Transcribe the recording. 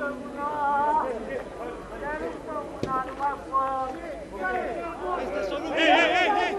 Hey, hey, hey, hey!